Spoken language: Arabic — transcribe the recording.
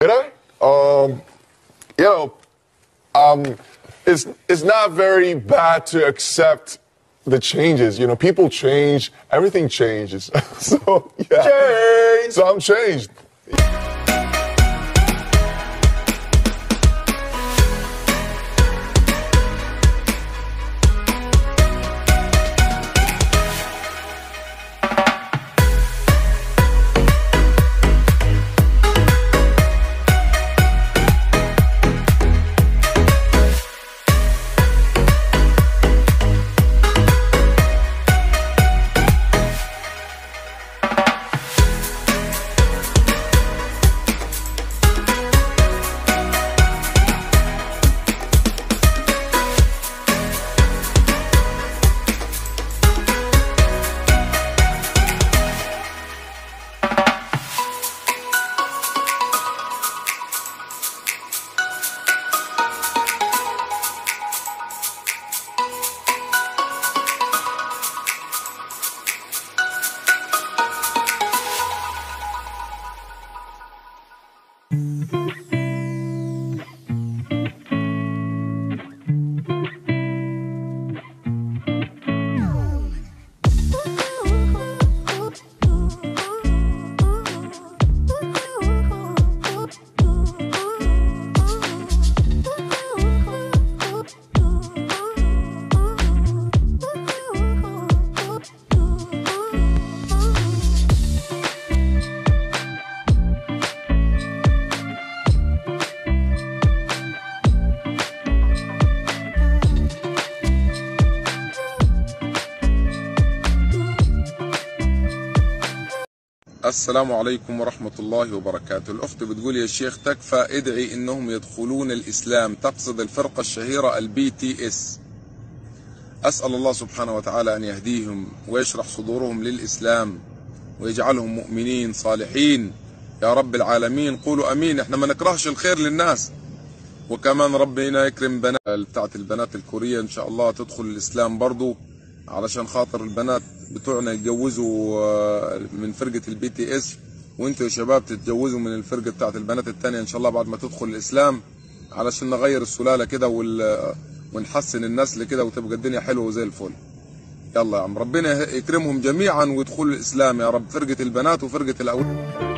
Did I? Um, you know, um, it's it's not very bad to accept the changes. You know, people change, everything changes. so yeah, Change. so I'm changed. السلام عليكم ورحمة الله وبركاته. الأخت بتقول يا شيخ تكفى ادعي إنهم يدخلون الإسلام تقصد الفرقة الشهيرة ال BTS أسأل الله سبحانه وتعالى أن يهديهم ويشرح صدورهم للإسلام ويجعلهم مؤمنين صالحين. يا رب العالمين قولوا أمين إحنا ما نكرهش الخير للناس. وكمان ربنا يكرم بنات بتاعت البنات الكورية إن شاء الله تدخل الإسلام برضو. علشان خاطر البنات بتوعنا يتجوزوا آه، من فرقة ال BTS وانتوا يا شباب تتجوزوا من الفرقة بتاعت البنات التانية إن شاء الله بعد ما تدخل الإسلام علشان نغير السلالة كده وال... ونحسن النسل كده وتبقى الدنيا حلوة وزي الفل. يلا يا عم ربنا يكرمهم جميعا ويدخلوا الإسلام يا رب فرقة البنات وفرقة الأولاد.